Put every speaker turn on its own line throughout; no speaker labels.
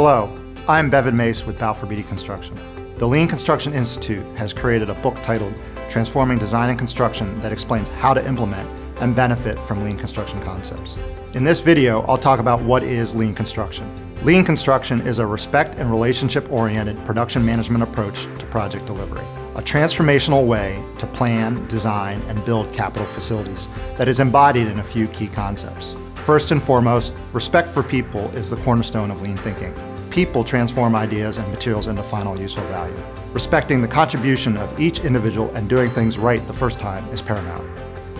Hello, I'm Bevan Mace with Balfour Beatty Construction. The Lean Construction Institute has created a book titled Transforming Design and Construction that explains how to implement and benefit from lean construction concepts. In this video, I'll talk about what is lean construction. Lean construction is a respect and relationship-oriented production management approach to project delivery. A transformational way to plan, design, and build capital facilities that is embodied in a few key concepts. First and foremost, respect for people is the cornerstone of lean thinking. People transform ideas and materials into final useful value. Respecting the contribution of each individual and doing things right the first time is paramount.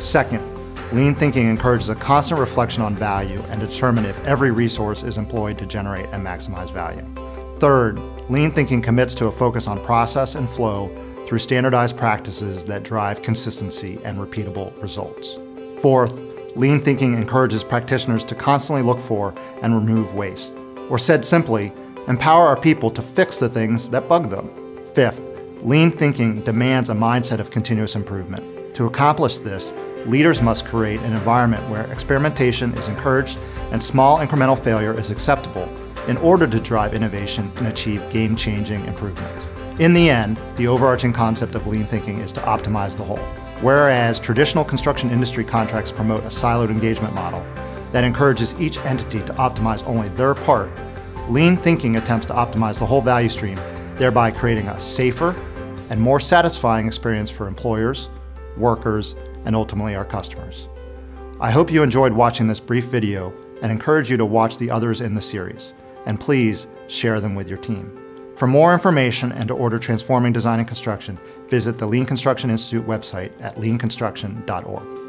Second, lean thinking encourages a constant reflection on value and determine if every resource is employed to generate and maximize value. Third, lean thinking commits to a focus on process and flow through standardized practices that drive consistency and repeatable results. Fourth, Lean thinking encourages practitioners to constantly look for and remove waste. Or said simply, empower our people to fix the things that bug them. Fifth, lean thinking demands a mindset of continuous improvement. To accomplish this, leaders must create an environment where experimentation is encouraged and small incremental failure is acceptable in order to drive innovation and achieve game-changing improvements. In the end, the overarching concept of lean thinking is to optimize the whole. Whereas traditional construction industry contracts promote a siloed engagement model that encourages each entity to optimize only their part, lean thinking attempts to optimize the whole value stream, thereby creating a safer and more satisfying experience for employers, workers, and ultimately our customers. I hope you enjoyed watching this brief video and encourage you to watch the others in the series, and please share them with your team. For more information and to order Transforming Design and Construction, visit the Lean Construction Institute website at leanconstruction.org.